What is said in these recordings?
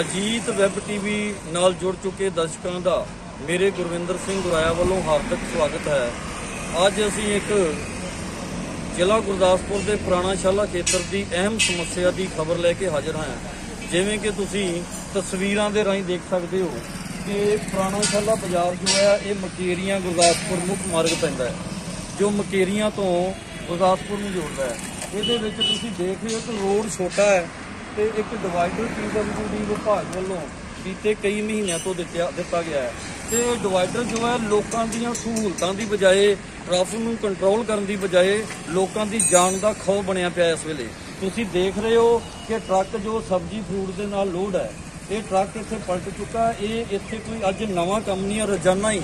Ajit web TV ਨਾਲ ਜੁੜ ਚੁੱਕੇ ਦਰਸ਼ਕਾਂ ਦਾ ਮੇਰੇ ਗੁਰਵਿੰਦਰ ਸਿੰਘ ਗੁਰਾਇਆ ਵੱਲੋਂ ਹਾਰਦਿਕ ਸਵਾਗਤ ਹੈ। ਅੱਜ ਅਸੀਂ ਇੱਕ ਜ਼ਿਲ੍ਹਾ ਗੁਰਦਾਸਪੁਰ ਦੇ ਪੁਰਾਣਾ ਸ਼ਾਲਾ ਖੇਤਰ ਦੀ ਅਹਿਮ ਸਮੱਸਿਆ ਦੀ ਖਬਰ ਲੈ ਕੇ ਹਾਜ਼ਰ ਹਾਂ। ਜਿਵੇਂ ਕਿ ਤੁਸੀਂ ਤਸਵੀਰਾਂ ਦੇ ਰਾਹੀਂ ਦੇਖ ਸਕਦੇ ਹੋ ਕਿ ਪੁਰਾਣਾ ਸ਼ਾਲਾ ਬਾਜ਼ਾਰ ਜੋ ਹੈ, ਇਹ ਮਕੇਰੀਆਂ ਗੁਰਦਾਸਪੁਰ ਮੁੱਖ ਮਾਰਗ ਪੈਂਦਾ ਹੈ, ਜੋ ਮਕੇਰੀਆਂ ਤੋਂ ਗੁਰਦਾਸਪੁਰ ਨੂੰ ਜੋੜਦਾ ਹੈ। ਇਹਦੇ ਵਿੱਚ ਤੁਸੀਂ ਦੇਖ ਰਹੇ ਹੋ ਕਿ ਰੋਡ ਛੋਟਾ ਹੈ ਤੇ ਇੱਕ ਡਿਵਾਈਡਰ ਪੀਡਬਲਯੂਡੀ ਵਿਭਾਗ ਵੱਲੋਂ ਬੀਤੇ ਕਈ ਮਹੀਨਿਆਂ ਤੋਂ ਦਿੱਤਾ ਦਿੱਤਾ ਗਿਆ ਹੈ। ਤੇ ਡਿਵਾਈਡਰ ਜੋ ਹੈ, ਲੋਕਾਂ ਦੀਆਂ ਸਹੂਲਤਾਂ ਦੀ ਬਜਾਏ ਟ੍ਰੈਫਿਕ ਨੂੰ ਕੰਟਰੋਲ ਕਰਨ ਦੀ ਬਜਾਏ ਲੋਕਾਂ ਦੀ ਜਾਨ ਦਾ ਖੌਅ ਬਣਿਆ ਪਿਆ ਇਸ ਵੇਲੇ। ਤੁਸੀਂ ਦੇਖ ਰਹੇ ਹੋ ਕਿ ਟਰੱਕ ਜੋ ਸਬਜ਼ੀ ਫਰੂਟ ਦੇ ਨਾਲ ਲੋਡ ਹੈ ਇਹ ਟਰੱਕ ਇੱਥੇ ਪਲਟ ਚੁੱਕਾ। ਇਹ ਇੱਥੇ ਕੋਈ ਅੱਜ ਨਵਾਂ ਕੰਮ ਨਹੀਂ ਹੈ ਰੋਜ਼ਾਨਾ ਹੀ।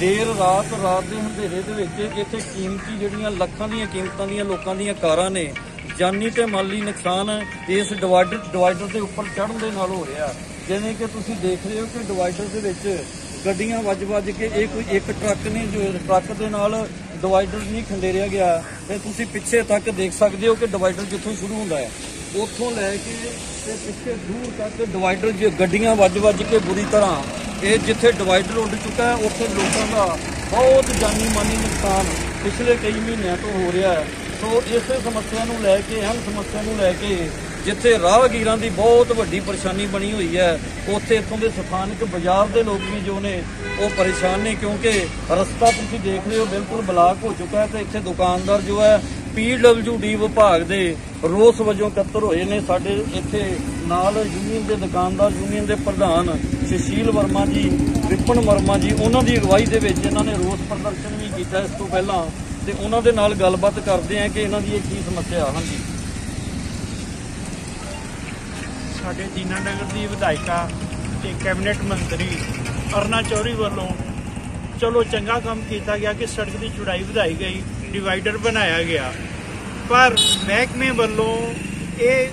ਦੇਰ ਰਾਤ ਰਾਤ ਦੇ ਹਨੇਰੇ ਦੇ ਵਿੱਚ ਇੱਥੇ ਕੀਮਤੀ ਜਿਹੜੀਆਂ ਲੱਖਾਂ ਦੀਆਂ ਕੀਮਤਾਂ ਦੀਆਂ ਲੋਕਾਂ ਦੀਆਂ ਕਾਰਾਂ ਨੇ, ਜਾਨੀ ਤੇ ਮਾਲੀ ਨੁਕਸਾਨ ਇਸ ਡਿਵਾਈਡਰ ਡਿਵਾਈਡਰ ਦੇ ਉੱਪਰ ਚੜ੍ਹਨ ਦੇ ਨਾਲ ਹੋ ਰਿਹਾ। ਜਿਵੇਂ ਕਿ ਤੁਸੀਂ ਦੇਖ ਰਹੇ ਹੋ ਕਿ ਡਿਵਾਈਡਰ ਦੇ ਵਿੱਚ ਗੱਡੀਆਂ ਵੱਜ-ਵੱਜ ਕੇ ਇਹ ਕੋਈ ਇੱਕ ਟਰੱਕ ਨੇ ਜੋ ਟਰੱਕ ਦੇ ਨਾਲ ਡਿਵਾਈਡਰ ਨਹੀਂ ਖੰਡੇਰਿਆ ਗਿਆ। ਤੇ ਤੁਸੀਂ ਪਿੱਛੇ ਤੱਕ ਦੇਖ ਸਕਦੇ ਹੋ ਕਿ ਡਿਵਾਈਡਰ ਕਿੱਥੋਂ ਸ਼ੁਰੂ ਹੁੰਦਾ ਹੈ। ਉੱਥੋਂ ਲੈ ਕੇ ਤੇ ਪਿੱਛੇ ਦੂਰ ਤੱਕ ਡਿਵਾਈਡਰ ਜੇ ਗੱਡੀਆਂ ਵੱਜ-ਵੱਜ ਕੇ ਬੁਰੀ ਤਰ੍ਹਾਂ, ਇਹ ਜਿੱਥੇ ਡਿਵਾਈਡਰ ਉੱਡ ਚੁੱਕਾ ਹੈ, ਉੱਥੇ ਲੋਕਾਂ ਦਾ ਬਹੁਤ ਜਾਨੀ ਮਾਨੀ ਨੁਕਸਾਨ ਪਿਛਲੇ ਕਈ ਮਹੀਨਿਆਂ ਤੋਂ ਹੋ ਰਿਹਾ ਹੈ। ਸੋ ਇਸੇ ਸਮੱਸਿਆ ਨੂੰ ਲੈ ਕੇ, ਅਹਿਮ ਸਮੱਸਿਆ ਨੂੰ ਲੈ ਕੇ ਜਿੱਥੇ ਰਾਹਗੀਰਾਂ ਦੀ ਬਹੁਤ ਵੱਡੀ ਪਰੇਸ਼ਾਨੀ ਬਣੀ ਹੋਈ ਹੈ, ਉੱਥੇ ਇੱਥੋਂ ਦੇ ਸਥਾਨਕ ਬਾਜ਼ਾਰ ਦੇ ਲੋਕ ਵੀ ਜੋ ਨੇ, ਉਹ ਪਰੇਸ਼ਾਨ ਨੇ ਕਿਉਂਕਿ ਰਸਤਾ ਤੁਸੀਂ ਦੇਖ ਰਹੇ ਹੋ, ਬਿਲਕੁਲ ਬਲਾਕ ਹੋ ਚੁੱਕਾ ਹੈ ਤੇ ਇੱਥੇ ਦੁਕਾਨਦਾਰ ਜੋ ਹੈ ਪੀਡਬਲਯੂਡੀ ਵਿਭਾਗ ਦੇ ਰੋਸ ਵਜੋਂ ਇਕੱਤਰ ਹੋਏ ਨੇ। ਸਾਡੇ ਇੱਥੇ ਨਾਲ ਯੂਨੀਅਨ ਦੇ ਦੁਕਾਨਦਾਰ ਯੂਨੀਅਨ ਦੇ ਪ੍ਰਧਾਨ ਸੁਸ਼ੀਲ ਵਰਮਾ ਜੀ, ਵਿਪਨ ਵਰਮਾ ਜੀ, ਉਹਨਾਂ ਦੀ ਅਗਵਾਈ ਦੇ ਵਿੱਚ ਇਹਨਾਂ ਨੇ ਰੋਸ ਪ੍ਰਦਰਸ਼ਨ ਵੀ ਕੀਤਾ। ਇਸ ਤੋਂ ਪਹਿਲਾਂ ਤੇ ਉਹਨਾਂ ਦੇ ਨਾਲ ਗੱਲਬਾਤ ਕਰਦੇ ਆ ਕਿ ਇਹਨਾਂ ਦੀ ਇਹ ਕੀ ਸਮੱਸਿਆ ਹਾਂਜੀ। ਸਾਡੇ ਦੀਨਾਨਗਰ ਦੀ ਵਿਧਾਇਕਾ ਤੇ ਕੈਬਨਿਟ ਮੰਤਰੀ ਅਰਨਾ ਚੌਰੀ ਵੱਲੋਂ, ਚਲੋ ਚੰਗਾ ਕੰਮ ਕੀਤਾ ਗਿਆ ਕਿ ਸੜਕ ਦੀ ਚੌੜਾਈ ਵਧਾਈ ਗਈ। ਡਿਵਾਈਡਰ ਬਣਾਇਆ ਗਿਆ। ਪਰ ਮਹਿਕਮੇ ਵੱਲੋਂ ਇਹ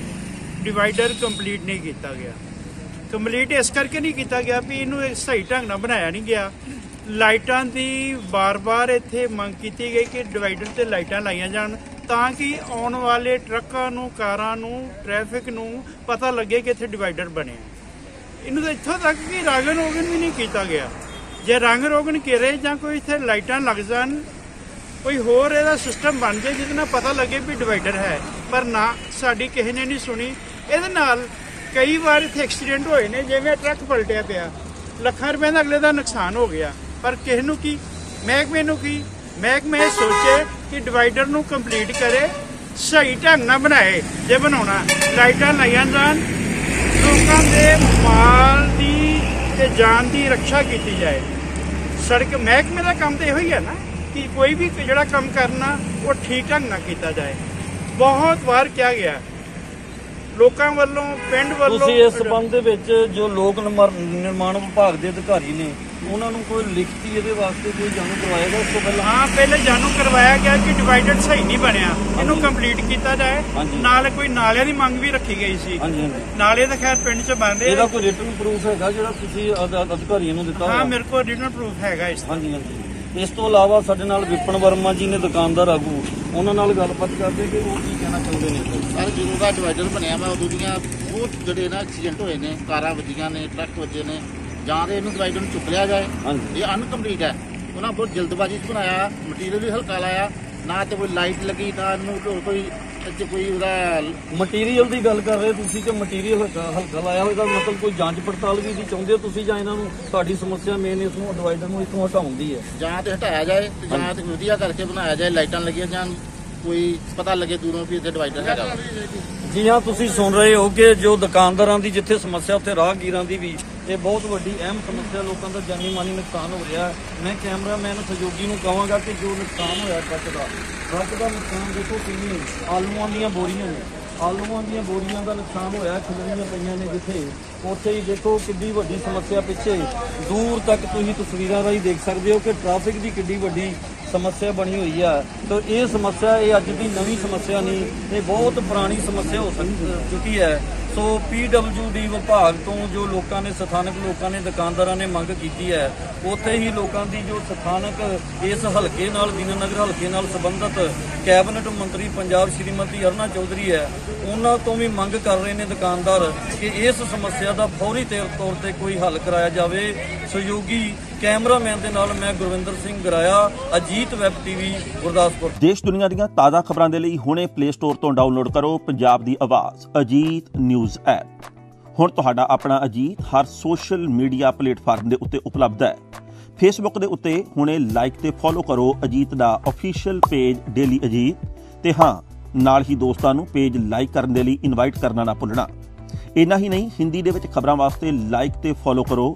ਡਿਵਾਈਡਰ ਕੰਪਲੀਟ ਨਹੀਂ ਕੀਤਾ ਗਿਆ। ਕੰਪਲੀਟ ਇਸ ਕਰਕੇ ਨਹੀਂ ਕੀਤਾ ਗਿਆ ਵੀ ਇਹਨੂੰ ਇਹ ਸਹੀ ਢੰਗ ਨਾਲ ਬਣਾਇਆ ਨਹੀਂ ਗਿਆ। ਲਾਈਟਾਂ ਦੀ ਬਾਰ-ਬਾਰ ਇੱਥੇ ਮੰਗ ਕੀਤੀ ਗਈ ਕਿ ਡਿਵਾਈਡਰ ਤੇ ਲਾਈਟਾਂ ਲਾਈਆਂ ਜਾਣ ਤਾਂ ਕਿ ਆਉਣ ਵਾਲੇ ਟਰੱਕਾਂ ਨੂੰ, ਕਾਰਾਂ ਨੂੰ ਟ੍ਰੈਫਿਕ ਨੂੰ ਪਤਾ ਲੱਗੇ ਕਿ ਇੱਥੇ ਡਿਵਾਈਡਰ ਬਣਿਆ ਇਹਨੂੰ ਤਾਂ ਇੱਥੋਂ ਤੱਕ ਕਿ ਰੰਗ ਰੋਗਨ ਵੀ ਨਹੀਂ ਕੀਤਾ ਗਿਆ। ਜੇ ਰੰਗ ਰੋਗਨ ਕਰੇ ਜਾਂ ਕੋਈ ਇੱਥੇ ਲਾਈਟਾਂ ਲੱਗ ਜਾਣ ਕੋਈ ਹੋਰ ਇਹਦਾ ਸਿਸਟਮ ਬਣ ਜਾਏ ਜਿਹਦੇ ਨਾਲ ਪਤਾ ਲੱਗੇ ਵੀ ਡਿਵਾਈਡਰ ਹੈ। ਪਰ ਨਾ, ਸਾਡੀ ਕਿਸੇ ਨੇ ਨਹੀਂ ਸੁਣੀ। ਇਹਦੇ ਨਾਲ ਕਈ ਵਾਰ ਇੱਥੇ ਐਕਸੀਡੈਂਟ ਹੋਏ ਨੇ, ਜਿਵੇਂ ਟਰੱਕ ਪਲਟਿਆ ਪਿਆ। ਲੱਖਾਂ ਰੁਪਏ ਦਾ ਅਗਲੇ ਦਾ ਨੁਕਸਾਨ ਹੋ ਗਿਆ। ਪਰ ਕਿਸੇ ਨੂੰ ਕੀ? ਮਹਿਕਮੇ ਨੂੰ ਕੀ? ਮਹਿਕਮੇ ਸੋਚੇ ਕਿ ਡਿਵਾਈਡਰ ਨੂੰ ਕੰਪਲੀਟ ਕਰੇ, ਸਹੀ ਢੰਗ ਨਾਲ ਬਣਾਏ, ਜੇ ਬਣਾਉਣਾ। ਲਾਈਟਾਂ ਲਾਈਆਂ ਜਾਣ, ਲੋਕਾਂ ਦੇ ਮਾਲ ਦੀ ਤੇ ਜਾਨ ਦੀ ਰੱਖਿਆ ਕੀਤੀ ਜਾਏ। ਸੜਕ, ਮਹਿਕਮੇ ਦਾ ਕੰਮ ਤਾਂ ਇਹੋ ਹੀ ਹੈ ਨਾ। ਕਿ ਕੋਈ ਵੀ ਜਿਹੜਾ ਕੰਮ ਕਰਨਾ ਉਹ ਠੀਕ ਢੰਗ ਨਾਲ ਕੀਤਾ ਜਾਏ। ਬਹੁਤ ਵਾਰ ਕਿਹਾ ਗਿਆ। ਲੋਕਾਂ ਵੱਲੋਂ ਪਿੰਡ ਵੱਲੋਂ ਤੁਸੀਂ ਇਸ ਸੰਬੰਧ ਦੇ ਵਿੱਚ ਜੋ ਲੋਕ ਨਿਰਮਾ- ਨਿਰਮਾਣ ਵਿਭਾਗ ਦੇ ਅਧਿਕਾਰੀ ਨੇ ਉਹਨਾਂ ਨੂੰ ਕੋਈ ਲਿਖਤੀ ਇਹਦੇ ਵਾਸਤੇ ਕੋਈ ਜਾਣੂ ਕਰਵਾਏਗਾ ਉਸ ਤੋਂ ਪਹਿਲਾਂ? ਹਾਂ ਪਹਿਲੇ ਜਾਣੂ ਕਰਵਾਇਆ ਗਿਆ ਕਿ ਡਿਵਾਈਡਰ ਸਹੀ ਨਹੀਂ ਬਣਿਆ। ਇਹਨੂੰ ਕੰਪਲੀਟ ਕੀਤਾ ਜਾਏ। ਨਾਲ ਕੋਈ ਨਾਲਿਆਂ ਦੀ ਮੰਗ ਵੀ ਰੱਖੀ ਗਈ ਸੀ। ਨਾਲੇ ਤਾਂ ਖੈਰ ਪਿੰਡ 'ਚ ਬਣਦੇ ਇਹਦਾ ਕੋਈ ਰਿਟਨ ਪ੍ਰੂਫ ਹੈਗਾ ਜਿਹੜਾ ਤੁਸੀਂ ਅਧ- ਅਧਿਕਾਰੀਆਂ ਨੂੰ ਦਿੱਤਾ ਹਾਂ? ਮੇਰੇ ਕੋਲ ਰੀਜਨਲ ਪ੍ਰੂਫ ਹੈਗਾ ਇਸ ਹਾਂਜੀ ਹਾਂਜੀ। ਇਸ ਤੋਂ ਇਲਾਵਾ ਸਾਡੇ ਨਾਲ ਵਿਪਨ ਵਰਮਾ ਜੀ ਨੇ ਦੁਕਾਨਦਾਰ ਆਗੂ ਉਹਨਾਂ ਨਾਲ ਗੱਲਬਾਤ ਕਰਦੇ ਕਿ ਉਹ ਕੀ ਕਹਿਣਾ ਚਾਹੁੰਦੇ ਨੇ? ਸਰ ਜਦੋਂ ਦਾ ਡਿਵਾਈਡਰ ਬਣਿਆ ਵਾ ਉਦੋਂ ਦੀਆਂ ਬਹੁਤ ਜਿਹੜੇ ਨਾ ਐਕਸੀਡੈਂਟ ਹੋਏ ਨੇ ਕਾਰਾਂ ਵੱਜੀਆਂ ਨੇ ਟਰੱਕ ਵੱਜੇ ਨੇ ਜਾਂ ਤੇ ਇਹਨੂੰ ਡਿਵਾਈਡਰ ਨੂੰ ਚੁੱਕ ਲਿਆ ਜਾਏ ਇਹ ਅਨਕੰਪਲੀਟ ਹੈ। ਉਹਨਾਂ ਬਹੁਤ ਜਲਦਬਾਜ਼ੀ 'ਚ ਬਣਾਇਆ ਮਟੀਰੀਅਲ ਵੀ ਹਲਕਾ ਲਾਇਆ ਨਾ ਤੇ ਕੋਈ ਲਾਈਟ ਲੱਗੀ ਨਾ ਇਹਨੂੰ ਕੋਈ ਇੱਥੇ ਕੋਈ ਉਹਦਾ ਮਟੀਰੀਅਲ ਦੀ ਗੱਲ ਕਰ ਰਹੇ ਤੁਸੀਂ ਕਿ ਮਟੀਰੀਅਲ ਹਲਕਾ ਲਾਇਆ ਹੋਏਗਾ ਮਤਲਬ ਕੋਈ ਜਾਂਚ ਪੜਤਾਲ ਵੀ ਦੀ ਚਾਹੁੰਦੇ ਹੋ ਤੁਸੀਂ ਜਾਂ ਇਹਨਾਂ ਨੂੰ ਤੁਹਾਡੀ ਸਮੱਸਿਆ ਮੇਨ ਇਸ ਨੂੰ ਡਿਵਾਈਡਰ ਨੂੰ ਇੱਥੋਂ ਹਟਾਉਣ ਦੀ ਹੈ ਜਾਂ ਤੇ ਹਟਾਇਆ ਜਾਏ ਤੇ ਜਾਂ ਤੇ ਵਧੀਆ ਕਰਕੇ ਬਣਾਇਆ ਜਾਏ ਲਾਈਟਾਂ ਲੱਗੀਆਂ ਜਾਂ ਕੋਈ ਪਤਾ ਲੱਗੇ ਦੂਰੋਂ ਵੀ ਇੱਥੇ ਡਿਵਾਈਡਰ ਹੈਗਾ। ਜੀ ਹਾਂ ਤੁਸੀਂ ਸੁਣ ਰਹੇ ਹੋ ਕਿ ਜੋ ਦੁਕਾਨਦਾਰਾਂ ਦੀ ਜਿੱਥੇ ਸਮੱਸਿਆ ਉੱਥੇ ਰਾਹਗੀਰਾਂ ਦੀ ਵੀ ਇਹ ਬਹੁਤ ਵੱਡੀ ਅਹਿਮ ਸਮੱਸਿਆ ਲੋਕਾਂ ਦਾ ਜਾਨੀ ਮਾਨੀ ਨੁਕਸਾਨ ਹੋ ਰਿਹਾ ਹੈ। ਮੈਂ ਕੈਮਰਾਮੈਨ ਸਹਿਯੋਗੀ ਨੂੰ ਕਹਾਂਗਾ ਕਿ ਜੋ ਨੁਕਸਾਨ ਹੋਇਆ ਟਰੱਕ ਦਾ ਟਰੱਕ ਦਾ ਨੁਕਸਾਨ ਦੇਖੋ ਕਿੰਨੀ ਆਲੂਆਂ ਦੀਆਂ ਬੋਰੀਆਂ ਨੇ। ਆਲੂਆਂ ਦੀਆਂ ਬੋਰੀਆਂ ਦਾ ਨੁਕਸਾਨ ਹੋਇਆ, ਖਿਲਰੀਆਂ ਪਈਆਂ ਨੇ ਜਿੱਥੇ। ਉੱਥੇ ਹੀ ਦੇਖੋ ਕਿੰਨੀ ਵੱਡੀ ਸਮੱਸਿਆ ਪਿੱਛੇ। ਦੂਰ ਤੱਕ ਤੁਸੀਂ ਤਸਵੀਰਾਂ ਰਾਹੀਂ ਦੇਖ ਸਕਦੇ ਹੋ ਕਿ ਟ੍ਰੈਫਿਕ ਦੀ ਕਿੰਨੀ ਵੱਡੀ ਸਮੱਸਿਆ ਬਣੀ ਹੋਈ ਆ। ਤਾਂ ਇਹ ਸਮੱਸਿਆ, ਇਹ ਅੱਜ ਦੀ ਨਵੀਂ ਸਮੱਸਿਆ ਨਹੀਂ, ਇਹ ਬਹੁਤ ਪੁਰਾਣੀ ਸਮੱਸਿਆ ਹੋ ਸਕ- ਚੁੱਕੀ ਹੈ। ਸੋ ਡੀ ਵਿਭਾਗ ਤੋਂ ਜੋ ਲੋਕਾਂ ਨੇ, ਸਥਾਨਕ ਲੋਕਾਂ ਨੇ, ਦੁਕਾਨਦਾਰਾਂ ਨੇ ਮੰਗ ਕੀਤੀ ਹੈ, ਉੱਥੇ ਹੀ ਲੋਕਾਂ ਦੀ ਜੋ ਸਥਾਨਕ ਇਸ ਹਲਕੇ ਨਾਲ, ਦੀਨਾਨਗਰ ਹਲਕੇ ਨਾਲ ਸੰਬੰਧਿਤ ਕੈਬਨਿਟ ਮੰਤਰੀ ਪੰਜਾਬ ਸ਼੍ਰੀਮਤੀ ਅਰੁਣਾ ਚੌਧਰੀ ਹੈ, ਉਹਨਾਂ ਤੋਂ ਵੀ ਮੰਗ ਕਰ ਰਹੇ ਨੇ ਦੁਕਾਨਦਾਰ ਕਿ ਇਸ ਸਮੱਸਿਆ ਦਾ ਫੌਰੀ ਤੌਰ ਤੌਰ ਤੇ ਕੋਈ ਹੱਲ ਕਰਾਇਆ ਜਾਵੇ। ਸਹਿਯੋਗੀ ਕੈਮਰਾਮੈਨ ਦੇ ਨਾਲ ਮੈਂ ਗੁਰਵਿੰਦਰ ਸਿੰਘ ਗਰਾਇਆ, ਅਜੀਤ ਵੈਬ ਟੀਵੀ, ਗੁਰਦਾਸਪੁਰ। ਦੇਸ਼ ਦੁਨੀਆ ਦੀਆਂ ਤਾਜ਼ਾ ਖਬਰਾਂ ਦੇ ਲਈ ਹੁਣੇ ਪਲੇ ਸਟੋਰ ਤੋਂ ਡਾਊਨਲੋਡ ਕਰੋ ਪੰਜਾਬ ਦੀ ਆਵਾਜ਼, ਅਜੀਤ ਨਿਊਜ਼ ਐਪ। ਹੁਣ ਤੁਹਾਡਾ ਆਪਣਾ ਅਜੀਤ ਹਰ ਸੋਸ਼ਲ ਮੀਡੀਆ ਪਲੇਟਫਾਰਮ ਦੇ ਉੱਤੇ ਉਪਲਬਧ ਹੈ। ਫੇਸਬੁੱਕ ਦੇ ਉੱਤੇ ਹੁਣੇ ਲਾਈਕ ਤੇ ਫੋਲੋ ਕਰੋ ਅਜੀਤ ਦਾ ਅਫੀਸ਼ੀਅਲ ਪੇਜ ਡੇਲੀ ਅਜੀਤ ਤੇ ਹਾਂ, ਨਾਲ ਹੀ ਦੋਸਤਾਂ ਨੂੰ ਪੇਜ ਲਾਈਕ ਕਰਨ ਦੇ ਲਈ ਇਨਵਾਈਟ ਕਰਨਾ ਨਾ ਭੁੱਲਣਾ। ਇੰਨਾ ਹੀ ਨਹੀਂ, ਹਿੰਦੀ ਦੇ ਵਿੱਚ ਖਬਰਾਂ ਵਾਸਤੇ ਲਾਈਕ ਤੇ ਫੋਲੋ ਕਰੋ